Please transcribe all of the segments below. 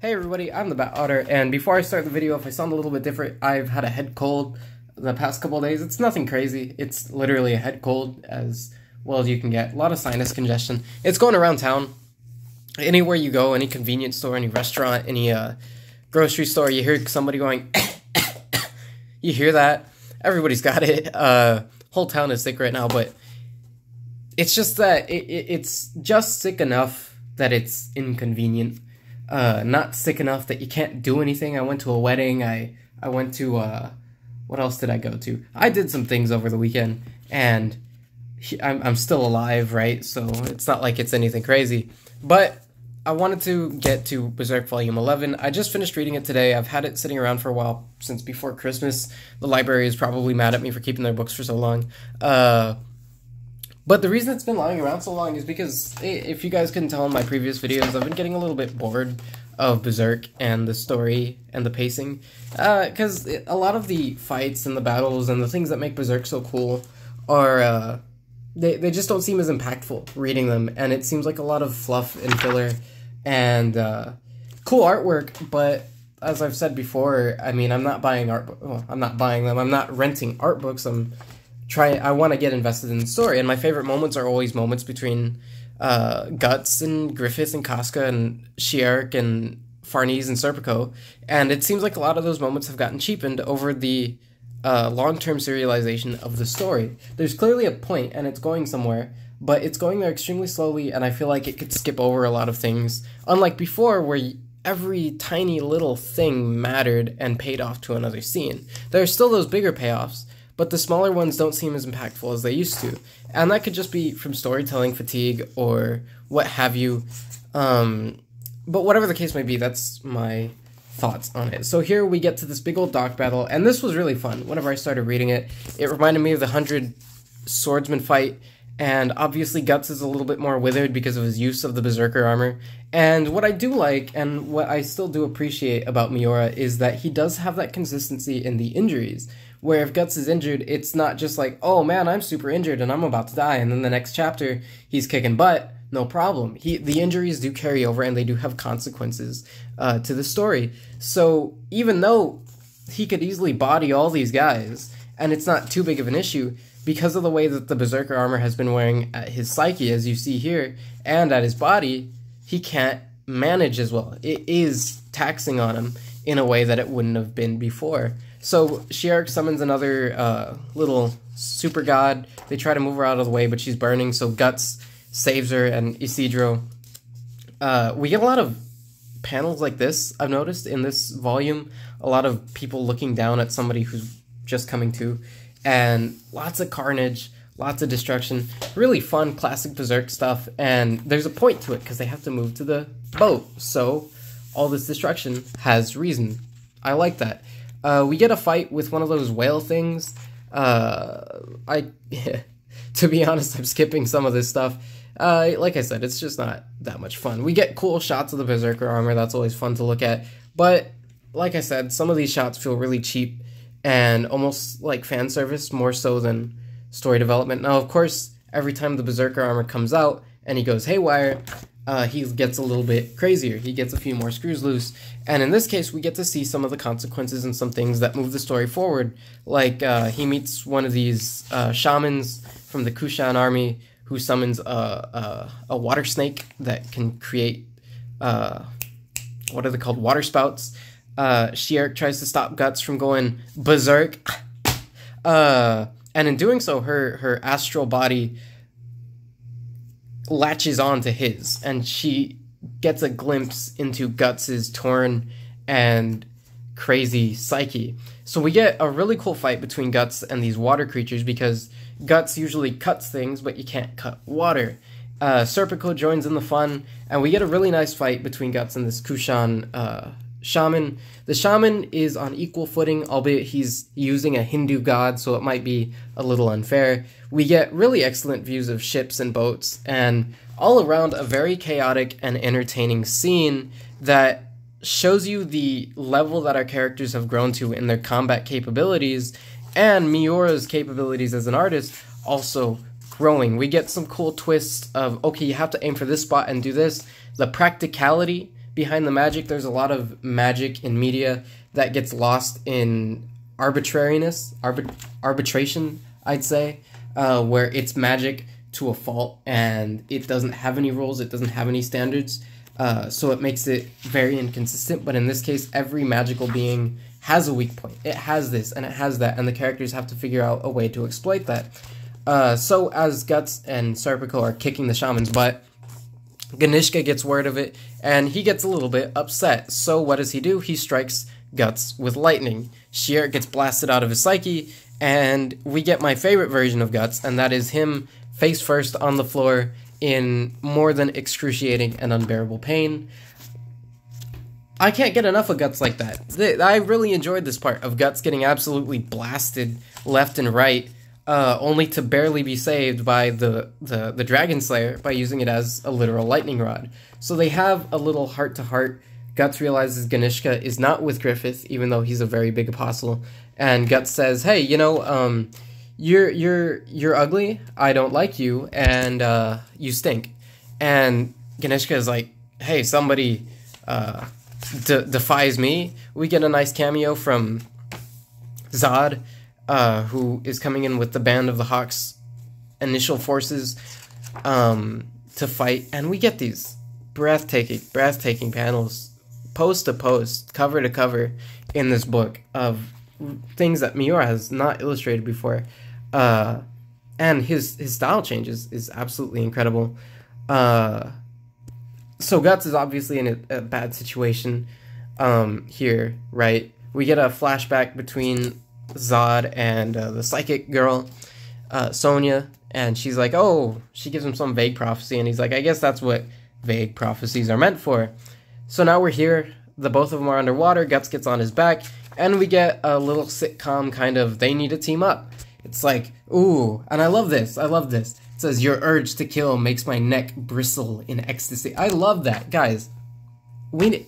Hey everybody, I'm the Bat Otter, and before I start the video, if I sound a little bit different, I've had a head cold the past couple days. It's nothing crazy. It's literally a head cold as well as you can get. A lot of sinus congestion. It's going around town. Anywhere you go, any convenience store, any restaurant, any uh, grocery store, you hear somebody going. you hear that? Everybody's got it. Uh, whole town is sick right now, but it's just that it, it, it's just sick enough that it's inconvenient uh, not sick enough that you can't do anything. I went to a wedding. I I went to uh, what else did I go to? I did some things over the weekend, and he, I'm I'm still alive, right? So it's not like it's anything crazy. But I wanted to get to Berserk Volume 11. I just finished reading it today. I've had it sitting around for a while since before Christmas. The library is probably mad at me for keeping their books for so long. Uh, but the reason it's been lying around so long is because, if you guys couldn't tell in my previous videos, I've been getting a little bit bored of Berserk and the story and the pacing. Because uh, a lot of the fights and the battles and the things that make Berserk so cool are, uh, they, they just don't seem as impactful reading them. And it seems like a lot of fluff and filler and uh, cool artwork, but as I've said before, I mean, I'm not buying art. Well, I'm not buying them. I'm not renting art books. I'm try I want to get invested in the story. And my favorite moments are always moments between uh, Guts and Griffith and Casca and Schierke and Farnese and Serpico. And it seems like a lot of those moments have gotten cheapened over the uh, long term serialization of the story. There's clearly a point and it's going somewhere, but it's going there extremely slowly, and I feel like it could skip over a lot of things. Unlike before, where every tiny little thing mattered and paid off to another scene. There are still those bigger payoffs, but the smaller ones don't seem as impactful as they used to. And that could just be from storytelling fatigue or what have you. Um, but whatever the case may be, that's my thoughts on it. So here we get to this big old dock battle, and this was really fun. Whenever I started reading it, it reminded me of the Hundred Swordsman fight, and obviously Guts is a little bit more withered because of his use of the Berserker armor. And what I do like, and what I still do appreciate about Miura, is that he does have that consistency in the injuries. Where if Guts is injured, it's not just like, oh man, I'm super injured and I'm about to die, and then the next chapter he's kicking butt. No problem. He the injuries do carry over and they do have consequences uh, to the story. So even though he could easily body all these guys, and it's not too big of an issue because of the way that the berserker armor has been wearing at his psyche, as you see here, and at his body, he can't manage as well. It is taxing on him in a way that it wouldn't have been before. So Schierke summons another uh, little super god. They try to move her out of the way, but she's burning. So Guts saves her, and Isidro. Uh, we get a lot of panels like this. I've noticed in this volume, a lot of people looking down at somebody who's just coming to, and lots of carnage, lots of destruction. Really fun, classic Berserk stuff. And there's a point to it because they have to move to the boat. So all this destruction has reason. I like that. Uh, we get a fight with one of those whale things. Uh, I, to be honest, I'm skipping some of this stuff. Uh, like I said, it's just not that much fun. We get cool shots of the Berserker armor. That's always fun to look at. But like I said, some of these shots feel really cheap and almost like fan service more so than story development. Now, of course, every time the Berserker armor comes out and he goes haywire, uh, he gets a little bit crazier. He gets a few more screws loose. And in this case, we get to see some of the consequences and some things that move the story forward. Like uh, he meets one of these uh, shamans from the Kushan army who summons a, a, a water snake that can create, uh, what are they called, water spouts. Uh, tries to stop Guts from going berserk. Uh, and in doing so, her, her astral body latches on to his, and she gets a glimpse into Guts's torn and crazy psyche. So we get a really cool fight between Guts and these water creatures because Guts usually cuts things, but you can't cut water. Uh, Serpico joins in the fun, and we get a really nice fight between Guts and this Kushan uh, shaman. The shaman is on equal footing, albeit he's using a Hindu god, so it might be a little unfair. We get really excellent views of ships and boats, and all around a very chaotic and entertaining scene that shows you the level that our characters have grown to in their combat capabilities and Miura's capabilities as an artist also growing. We get some cool twists of okay, you have to aim for this spot and do this. The practicality behind the magic. There's a lot of magic in media that gets lost in arbitrariness, arbit- arbitration, I'd say, uh, where it's magic to a fault and it doesn't have any rules, it doesn't have any standards. Uh, so it makes it very inconsistent. But in this case, every magical being has a weak point. It has this and it has that, and the characters have to figure out a way to exploit that. Uh, so as Guts and Serpico are kicking the shaman's butt, Ganishka gets word of it, and he gets a little bit upset. So what does he do? He strikes Guts with lightning. Shier gets blasted out of his psyche, and we get my favorite version of Guts, and that is him face first on the floor in more than excruciating and unbearable pain. I can't get enough of Guts like that. I really enjoyed this part of Guts getting absolutely blasted left and right, uh, only to barely be saved by the, the, the Dragon Slayer by using it as a literal lightning rod. So they have a little heart to heart. Guts realizes Ganishka is not with Griffith, even though he's a very big apostle. And Guts says, "Hey, you know, um, you're you're you're ugly. I don't like you, and uh, you stink." And Ganishka is like, "Hey, somebody." Uh, de- defies me. We get a nice cameo from Zodd, uh, who is coming in with the band of the Hawks initial forces um, to fight, and we get these breathtaking, breathtaking panels, post to post, cover to cover, in this book of things that Miura has not illustrated before, uh, and his his style changes is absolutely incredible. Uh, so Guts is obviously in a, a bad situation um, here, right? We get a flashback between Zodd and uh, the psychic girl, uh, Sonia, and she's like, "Oh," she gives him some vague prophecy, and he's like, "I guess that's what vague prophecies are meant for." So now we're here. The both of them are underwater. Guts gets on his back, and we get a little sitcom kind of. They need to team up. It's like, ooh, and I love this. I love this. It says, Your urge to kill makes my neck bristle in ecstasy. I love that. Guys, we.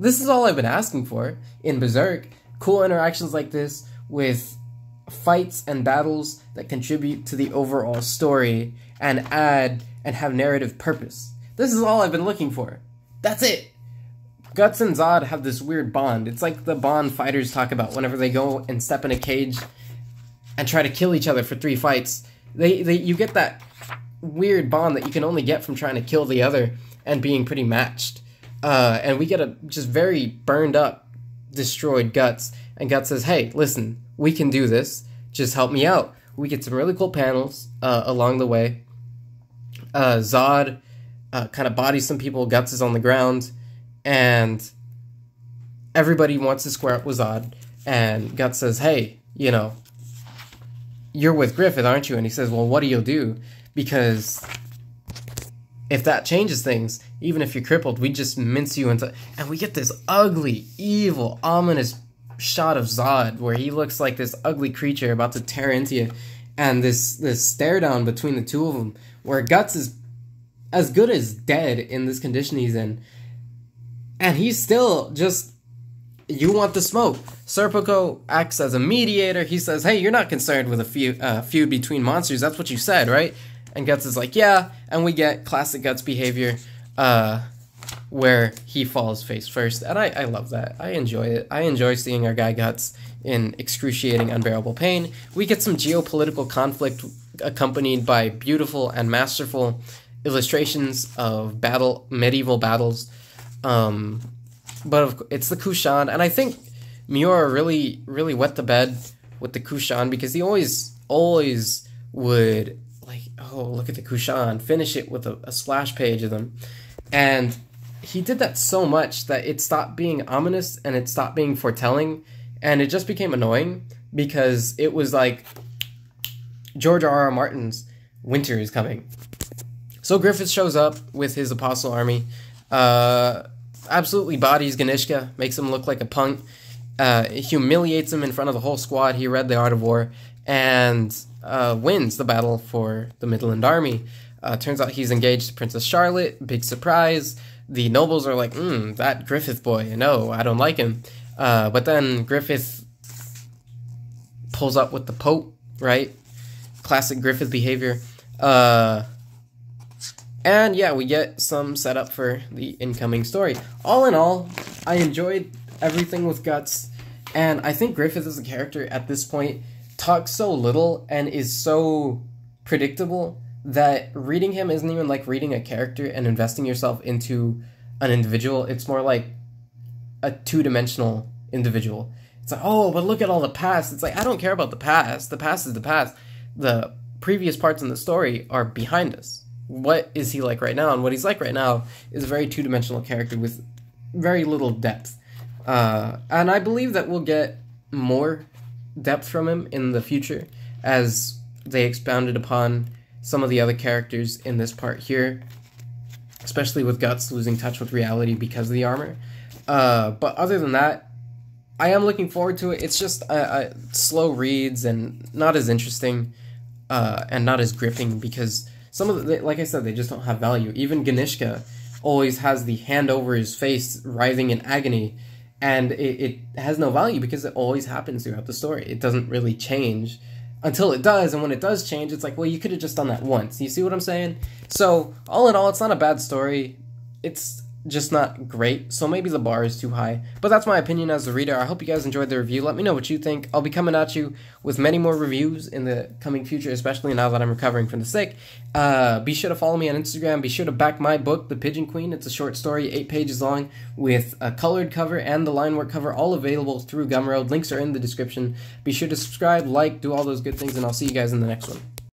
This is all I've been asking for in Berserk. Cool interactions like this with fights and battles that contribute to the overall story and add and have narrative purpose. This is all I've been looking for. That's it. Guts and Zodd have this weird bond. It's like the bond fighters talk about whenever they go and step in a cage and try to kill each other for three fights they, they you get that weird bond that you can only get from trying to kill the other and being pretty matched. Uh, and we get a just very burned up, destroyed Guts. And Guts says, "Hey, listen, we can do this. Just help me out." We get some really cool panels uh, along the way. Uh, Zodd uh, kind of bodies some people. Guts is on the ground, and everybody wants to square up with Zodd. And Guts says, "Hey, you know, you're with Griffith, aren't you? And he says, well, what do you do? Because if that changes things, even if you're crippled, we just mince you into. And we get this ugly, evil, ominous shot of Zodd where he looks like this ugly creature about to tear into you. And this, this stare down between the two of them where Guts is as good as dead in this condition he's in. And he's still just you want the smoke. Serpico acts as a mediator. He says, "Hey, you're not concerned with a feud, uh, feud between monsters. That's what you said, right?" And Guts is like, "Yeah." And we get classic Guts behavior, uh, where he falls face first, and I, I love that. I enjoy it. I enjoy seeing our guy Guts in excruciating, unbearable pain. We get some geopolitical conflict accompanied by beautiful and masterful illustrations of battle, medieval battles. Um, but it's the Kushan, and I think Miura really, really wet the bed with the Kushan because he always, always would like, oh, look at the Kushan, finish it with a, a splash page of them, and he did that so much that it stopped being ominous and it stopped being foretelling, and it just became annoying because it was like George R. R. Martin's winter is coming. So Griffith shows up with his apostle army. Uh, absolutely bodies Ganishka, makes him look like a punk, uh, humiliates him in front of the whole squad. He read the Art of War and uh, wins the battle for the Midland Army. Uh, turns out he's engaged to Princess Charlotte. Big surprise. The nobles are like, hmm, that Griffith boy. No, I don't like him. Uh, but then Griffith pulls up with the Pope, right? Classic Griffith behavior. Uh, And yeah, we get some setup for the incoming story. All in all, I enjoyed everything with Guts, and I think Griffith as a character at this point talks so little and is so predictable that reading him isn't even like reading a character and investing yourself into an individual. It's more like a two dimensional individual. It's like, oh, but look at all the past. It's like, I don't care about the past. The past is the past. The previous parts in the story are behind us. What is he like right now? And what he's like right now is a very two dimensional character with very little depth. Uh, and I believe that we'll get more depth from him in the future as they expounded upon some of the other characters in this part here, especially with Guts losing touch with reality because of the armor. Uh, but other than that, I am looking forward to it. It's just uh, uh, slow reads and not as interesting uh, and not as gripping because some of the, like I said, they just don't have value. Even Ganishka always has the hand over his face, writhing in agony, and it, it has no value because it always happens throughout the story. It doesn't really change until it does, and when it does change, it's like, well, you could have just done that once. You see what I'm saying? So, all in all, it's not a bad story. It's just not great, so maybe the bar is too high. But that's my opinion as a reader. I hope you guys enjoyed the review. Let me know what you think. I'll be coming at you with many more reviews in the coming future, especially now that I'm recovering from the sick. Uh, be sure to follow me on Instagram. Be sure to back my book, The Pigeon Queen. It's a short story, eight pages long, with a colored cover and the line work cover, all available through Gumroad. Links are in the description. Be sure to subscribe, like, do all those good things, and I'll see you guys in the next one.